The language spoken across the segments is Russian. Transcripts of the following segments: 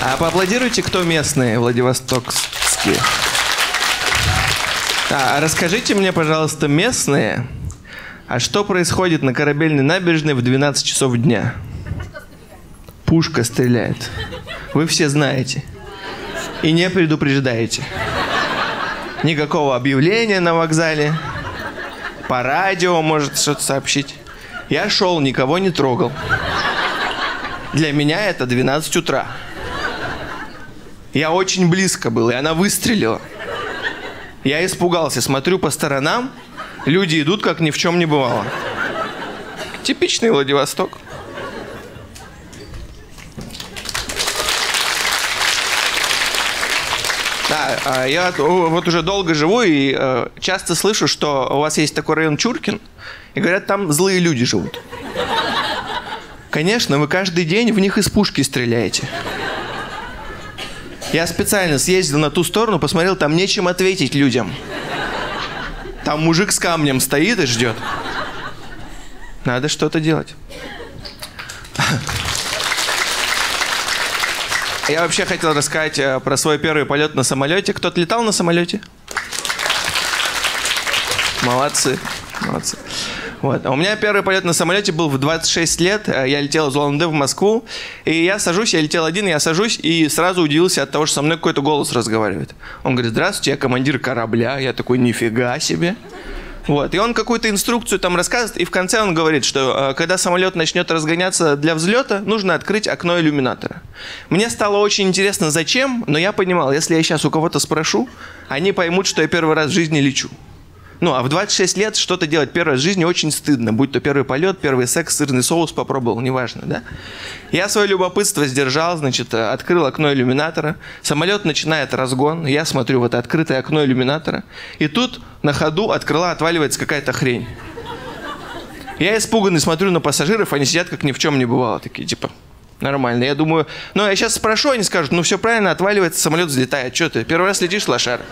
А поаплодируйте, кто местные владивостокские. А, расскажите мне, пожалуйста, местные, а что происходит на корабельной набережной в 12 часов дня? Пушка стреляет. Вы все знаете. И не предупреждаете. Никакого объявления на вокзале. По радио может что-то сообщить. Я шел, никого не трогал. Для меня это 12 утра. Я очень близко был, и она выстрелила. Я испугался, смотрю по сторонам, люди идут, как ни в чем не бывало. Типичный Владивосток. Да, а я вот уже долго живу и э, часто слышу, что у вас есть такой район Чуркин, и говорят, там злые люди живут. Конечно, вы каждый день в них из пушки стреляете. Я специально съездил на ту сторону, посмотрел, там нечем ответить людям. Там мужик с камнем стоит и ждет. Надо что-то делать. Я вообще хотел рассказать э, про свой первый полет на самолете. Кто-то летал на самолете? Молодцы, молодцы. Вот. А у меня первый полет на самолете был в 26 лет. Э, я летел из улан в Москву. И я сажусь, я летел один, я сажусь и сразу удивился от того, что со мной какой-то голос разговаривает. Он говорит, здравствуйте, я командир корабля. Я такой, нифига себе. Вот. И он какую-то инструкцию там рассказывает, и в конце он говорит, что э, когда самолет начнет разгоняться для взлета, нужно открыть окно иллюминатора. Мне стало очень интересно, зачем, но я понимал, если я сейчас у кого-то спрошу, они поймут, что я первый раз в жизни лечу. Ну, а в 26 лет что-то делать первый раз в жизни очень стыдно. Будь то первый полет, первый секс, сырный соус попробовал, неважно, да? Я свое любопытство сдержал, значит, открыл окно иллюминатора. Самолет начинает разгон. Я смотрю в это открытое окно иллюминатора. И тут на ходу от крыла отваливается какая-то хрень. Я испуганный смотрю на пассажиров, они сидят как ни в чем не бывало. Такие, типа, нормально. Я думаю, ну, я сейчас спрошу, они скажут, ну, все правильно, отваливается, самолет взлетает. Что ты, первый раз летишь, лошара?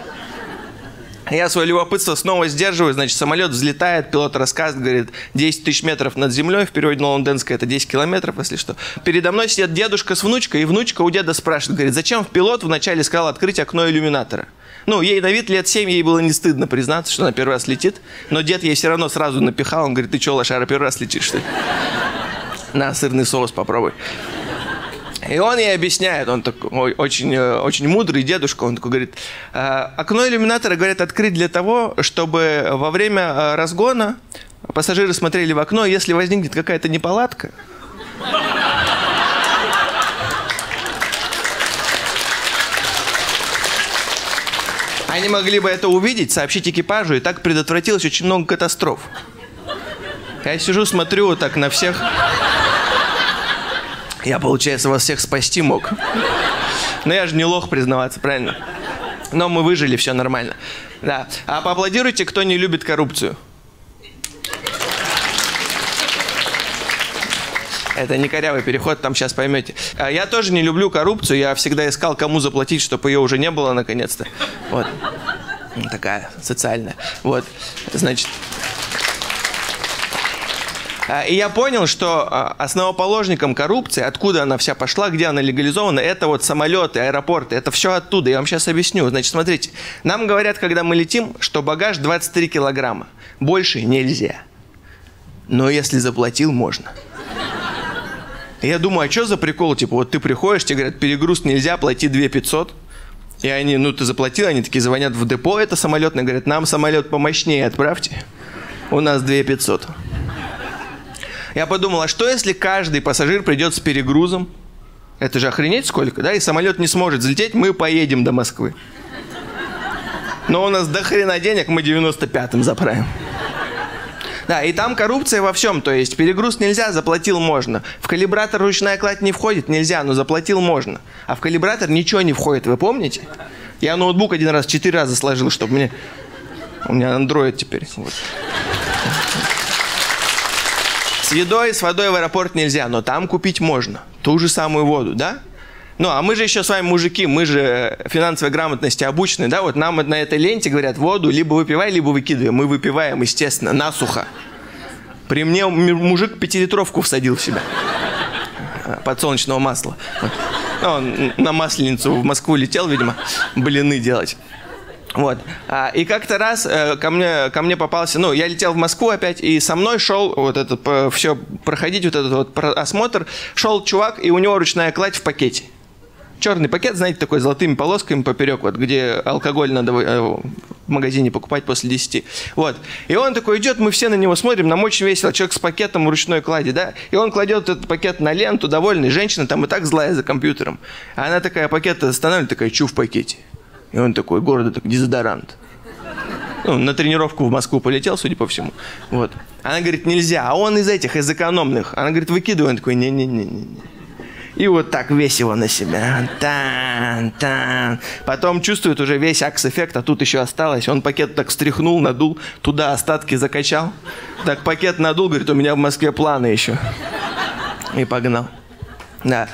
Я свое любопытство снова сдерживаю, значит, самолет взлетает, пилот рассказывает, говорит, 10 тысяч метров над землей, в переводе на лондонское это 10 километров, если что. Передо мной сидит дедушка с внучкой, и внучка у деда спрашивает, говорит, зачем пилот вначале сказал открыть окно иллюминатора? Ну, ей на вид лет 7, ей было не стыдно признаться, что она первый раз летит, но дед ей все равно сразу напихал, он говорит, ты что, лошара, первый раз летишь, что ли? На, сырный соус попробуй. И он ей объясняет, он такой очень, э, очень мудрый дедушка, он такой говорит, «А, окно иллюминатора, говорят, открыть для того, чтобы во время э, разгона пассажиры смотрели в окно, если возникнет какая-то неполадка, они могли бы это увидеть, сообщить экипажу, и так предотвратилось очень много катастроф. Я сижу, смотрю так на всех я, получается, вас всех спасти мог. Но я же не лох признаваться, правильно? Но мы выжили, все нормально. Да. А поаплодируйте, кто не любит коррупцию. Это не корявый переход, там сейчас поймете. А я тоже не люблю коррупцию, я всегда искал, кому заплатить, чтобы ее уже не было наконец-то. Вот. Такая социальная. Вот. Значит, и я понял, что а, основоположником коррупции, откуда она вся пошла, где она легализована, это вот самолеты, аэропорты, это все оттуда. Я вам сейчас объясню. Значит, смотрите, нам говорят, когда мы летим, что багаж 23 килограмма. Больше нельзя. Но если заплатил, можно. я думаю, а что за прикол? Типа, вот ты приходишь, тебе говорят, перегруз нельзя, плати 2 500. И они, ну ты заплатил, они такие звонят в депо, это самолетный, говорят, нам самолет помощнее отправьте. У нас 2 500. Я подумал, а что если каждый пассажир придет с перегрузом? Это же охренеть сколько, да? И самолет не сможет взлететь, мы поедем до Москвы. Но у нас до хрена денег, мы 95-м заправим. Да, и там коррупция во всем, то есть перегруз нельзя, заплатил можно. В калибратор ручная кладь не входит, нельзя, но заплатил можно. А в калибратор ничего не входит, вы помните? Я ноутбук один раз, четыре раза сложил, чтобы мне... У меня андроид теперь. Вот. С едой, с водой в аэропорт нельзя, но там купить можно. Ту же самую воду, да? Ну, а мы же еще с вами мужики, мы же финансовой грамотности обучены, да? Вот нам на этой ленте говорят, воду либо выпивай, либо выкидывай. Мы выпиваем, естественно, насухо. При мне мужик пятилитровку всадил в себя. Подсолнечного масла. Он на Масленицу в Москву летел, видимо, блины делать. Вот. А, и как-то раз э, ко, мне, ко мне попался, ну, я летел в Москву опять, и со мной шел вот этот, по, все, проходить вот этот вот осмотр, шел чувак, и у него ручная кладь в пакете. Черный пакет, знаете, такой с золотыми полосками поперек, вот, где алкоголь надо э, в магазине покупать после 10. Вот. И он такой идет, мы все на него смотрим, нам очень весело, человек с пакетом в ручной клади, да, и он кладет этот пакет на ленту, довольный, женщина там и так злая за компьютером. А она такая пакет останавливает, такая, чу в пакете. И он такой, города так, дезодорант. Ну, на тренировку в Москву полетел, судя по всему. Вот. Она говорит, нельзя. А он из этих, из экономных. Она говорит, выкидывай. Он такой, не-не-не-не. И вот так весело на себя. Тан, тан. Потом чувствует уже весь акс-эффект, а тут еще осталось. Он пакет так встряхнул, надул, туда остатки закачал. Так пакет надул, говорит, у меня в Москве планы еще. И погнал. Да.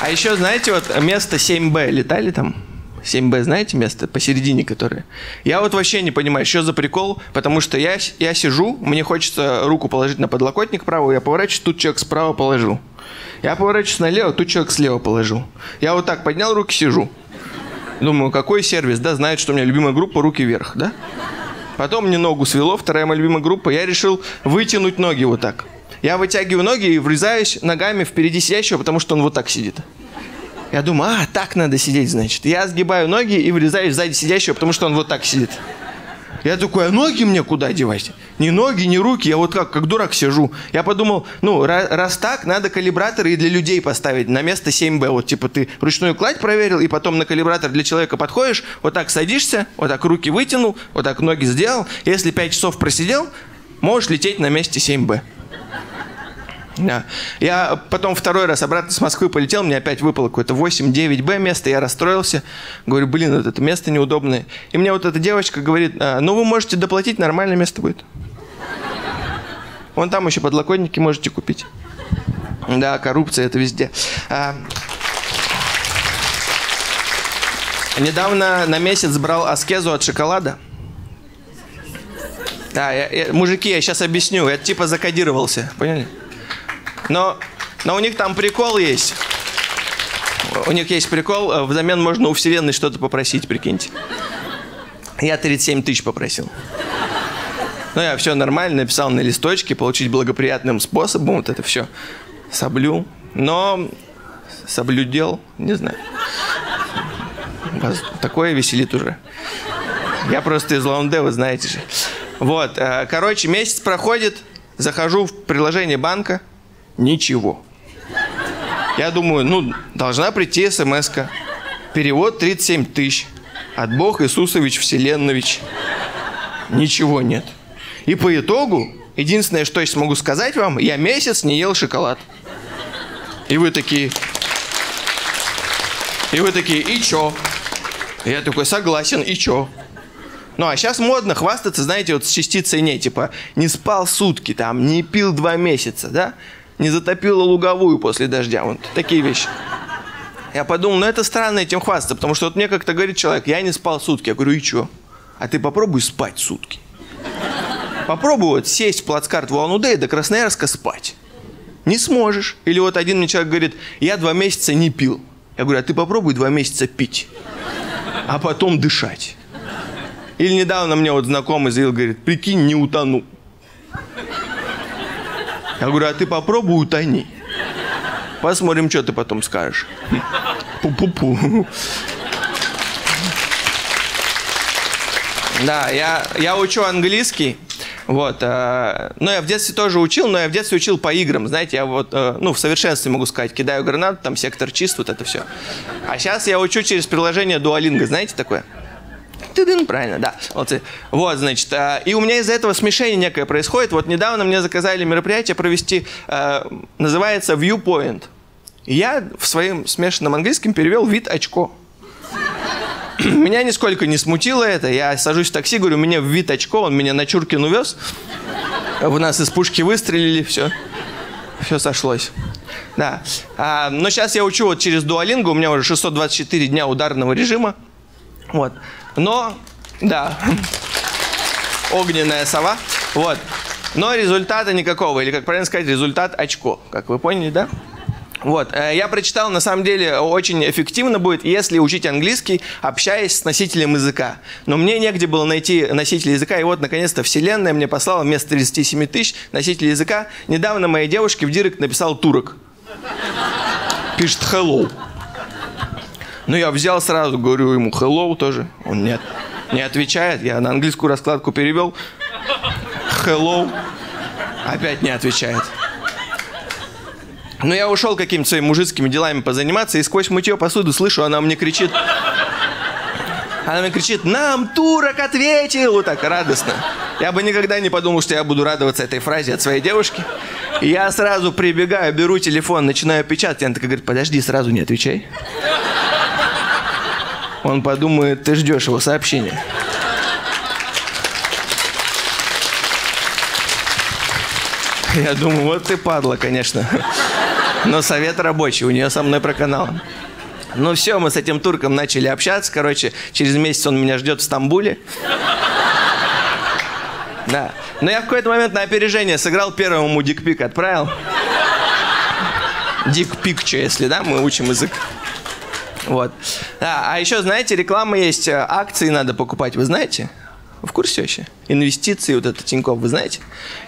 А еще, знаете, вот место 7Б летали там? 7Б, знаете место посередине, которое? Я вот вообще не понимаю, что за прикол, потому что я, я сижу, мне хочется руку положить на подлокотник правую, я поворачиваюсь, тут человек справа положил. Я поворачиваюсь налево, тут человек слева положил. Я вот так поднял руки, сижу. Думаю, какой сервис, да, знает, что у меня любимая группа «Руки вверх», да? Потом мне ногу свело, вторая моя любимая группа, я решил вытянуть ноги вот так. Я вытягиваю ноги и врезаюсь ногами впереди сидящего, потому что он вот так сидит. Я думаю, а, так надо сидеть, значит. Я сгибаю ноги и врезаюсь сзади сидящего, потому что он вот так сидит. Я такой, а ноги мне куда девать? Ни ноги, ни руки, я вот как, как дурак сижу. Я подумал, ну, раз, так, надо калибраторы и для людей поставить на место 7Б. Вот типа ты ручную кладь проверил, и потом на калибратор для человека подходишь, вот так садишься, вот так руки вытянул, вот так ноги сделал. Если 5 часов просидел, можешь лететь на месте 7Б. Да. Я потом второй раз обратно с Москвы полетел, мне опять выпало какое-то 8-9Б место, я расстроился. Говорю, блин, вот это место неудобное. И мне вот эта девочка говорит, а, ну вы можете доплатить, нормальное место будет. Вон там еще подлокотники можете купить. Да, коррупция это везде. А... Недавно на месяц брал аскезу от шоколада. Да, я, я, мужики, я сейчас объясню. Я типа закодировался, поняли? Но, но у них там прикол есть. У них есть прикол, э, взамен можно у Вселенной что-то попросить, прикиньте. Я 37 тысяч попросил. Ну, я все нормально написал на листочке, получить благоприятным способом, вот это все соблю. Но соблюдел, не знаю. Вас такое веселит уже. Я просто из Лаунде, вы знаете же. Вот, э, короче, месяц проходит, захожу в приложение банка, Ничего. Я думаю, ну, должна прийти смс -ка. Перевод 37 тысяч. От Бог Иисусович Вселеннович. Ничего нет. И по итогу, единственное, что я смогу сказать вам, я месяц не ел шоколад. И вы такие... И вы такие, и чё? Я такой, согласен, и чё? Ну, а сейчас модно хвастаться, знаете, вот с частицей «не», типа, не спал сутки, там, не пил два месяца, да? Не затопило луговую после дождя. Вот такие вещи. Я подумал, ну это странно этим хвастаться, потому что вот мне как-то говорит человек, я не спал сутки. Я говорю, и что? А ты попробуй спать сутки. Попробуй вот сесть в плацкарт в Улан-Удэ и до Красноярска спать. Не сможешь. Или вот один мне человек говорит, я два месяца не пил. Я говорю, а ты попробуй два месяца пить, а потом дышать. Или недавно мне вот знакомый заявил, говорит, прикинь, не утону. Я говорю, а ты попробуй утони. Посмотрим, что ты потом скажешь. Пу-пу-пу. Да, я, я учу английский. Вот. Э, ну, я в детстве тоже учил, но я в детстве учил по играм. Знаете, я вот, э, ну, в совершенстве могу сказать, кидаю гранату, там сектор чист, вот это все. А сейчас я учу через приложение Duolingo. Знаете такое? Тыдын, правильно, да. Вот, вот, значит, э, и у меня из-за этого смешение некое происходит. Вот недавно мне заказали мероприятие провести, э, называется Viewpoint. Я в своем смешанном английском перевел вид очко. Меня нисколько не смутило это. Я сажусь в такси, говорю, меня вид очко, он меня на Чуркин увез. В нас из пушки выстрелили, все. Все сошлось. Да. А, но сейчас я учу вот через Duolingo, у меня уже 624 дня ударного режима. Вот. Но, да, огненная сова. Вот. Но результата никакого. Или, как правильно сказать, результат очко. Как вы поняли, да? Вот, э, я прочитал, на самом деле, очень эффективно будет, если учить английский, общаясь с носителем языка. Но мне негде было найти носителя языка, и вот, наконец-то, вселенная мне послала вместо 37 тысяч носителей языка. Недавно моей девушке в директ написал турок. Пишет hello. Ну, я взял сразу, говорю ему hello тоже. Он нет, не отвечает. Я на английскую раскладку перевел. Hello. Опять не отвечает. Ну, я ушел какими-то своими мужицкими делами позаниматься, и сквозь мытье посуду слышу, она мне кричит... Она мне кричит, нам турок ответил! Вот так, радостно. Я бы никогда не подумал, что я буду радоваться этой фразе от своей девушки. И я сразу прибегаю, беру телефон, начинаю печатать. Она такая говорит, подожди, сразу не отвечай. Он подумает, ты ждешь его сообщения. Я думаю, вот ты падла, конечно. Но совет рабочий, у нее со мной про канал. Ну все, мы с этим турком начали общаться. Короче, через месяц он меня ждет в Стамбуле. Да. Но я в какой-то момент на опережение сыграл первому ему дикпик, отправил. Дикпик, что если, да, мы учим язык. Вот. Да, а еще, знаете, реклама есть, э, акции надо покупать, вы знаете? В курсе вообще? Инвестиции, вот это Тинькофф, вы знаете?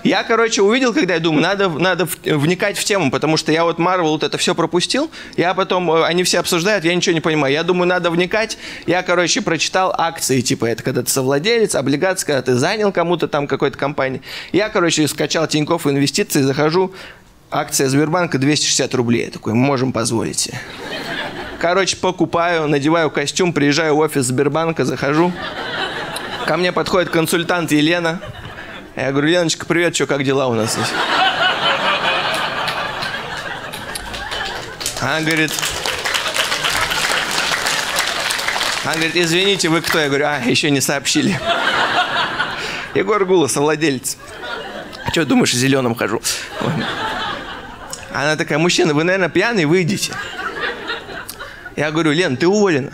Я, короче, увидел, когда я думаю, надо, надо вникать в тему, потому что я вот Марвел вот это все пропустил, я потом, э, они все обсуждают, я ничего не понимаю. Я думаю, надо вникать. Я, короче, прочитал акции, типа, это когда ты совладелец, облигации, когда ты занял кому-то там какой-то компании. Я, короче, скачал Тинькофф инвестиции, захожу, акция Сбербанка 260 рублей. Я такой, можем позволить себе. Короче, покупаю, надеваю костюм, приезжаю в офис Сбербанка, захожу. Ко мне подходит консультант Елена. Я говорю, Леночка, привет, что, как дела у нас здесь? Она говорит, она говорит, извините, вы кто? Я говорю, а, еще не сообщили. Егор Гулос, владелец. А что, думаешь, зеленым хожу? Она такая, мужчина, вы, наверное, пьяный, выйдите. Я говорю, Лен, ты уволена.